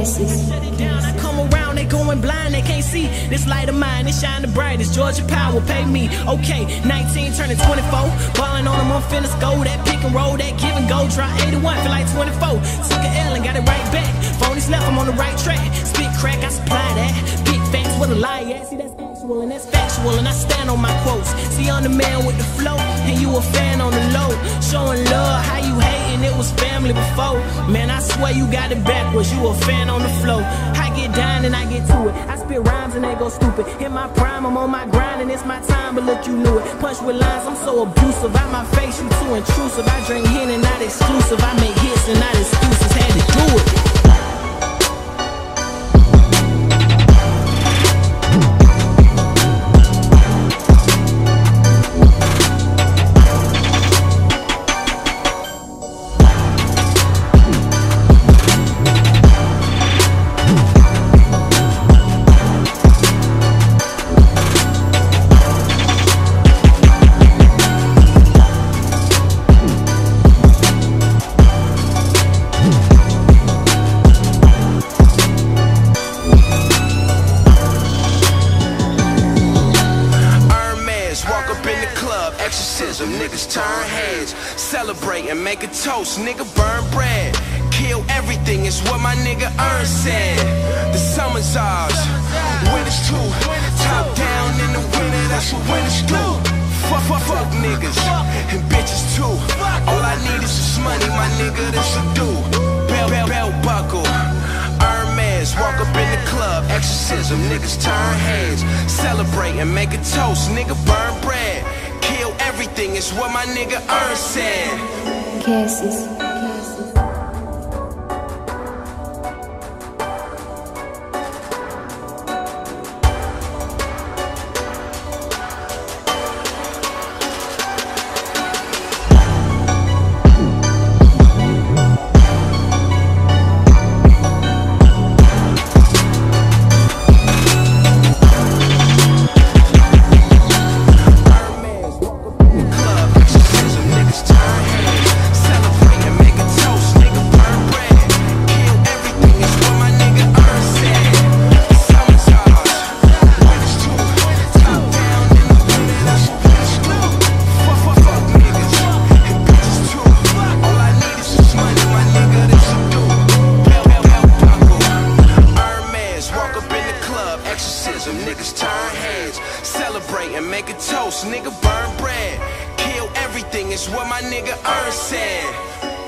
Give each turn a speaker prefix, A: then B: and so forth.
A: Down, I come around, they going blind, they can't see. This light of mine, it shine the brightest. Georgia Power, pay me. Okay, 19 turning 24. Ballin' on them, I'm finna go. That pick and roll, that give and go. Try 81, feel like 24. Took a L and got it right back. Phonies left, I'm on the right track. Spit crack, I supply that. Big facts with a lie at. See, that's actual and that's factual, and I stand on my quotes. See, I'm the man with the flow, and you a fan on the low. Showing love, how you it was family before. Man, I swear you got it backwards, you a fan on the flow. I get down and I get to it. I spit rhymes and they go stupid. In my prime, I'm on my grind, and it's my time, but look, you knew it. Punch with lines, I'm so abusive. Out my face, you too intrusive. I drink hen and not exclusive. I make hits and not excuses. Had to do it.
B: In the club, exorcism, niggas turn heads. Celebrate and make a toast, nigga burn bread. Kill everything is what my nigga Earn said. The summer's ours, winter's too. Top down in the winter, that's what winters do. Fuck, fuck, fuck niggas and bitches too. All I need is just money, my nigga, this a club, exorcism, niggas turn heads. Celebrate and make a toast, nigga burn bread. Kill everything is what my nigga Earn said.
C: Casses.
B: Some niggas turn heads, celebrate and make a toast. Nigga burn bread, kill everything. It's what my nigga Earn said.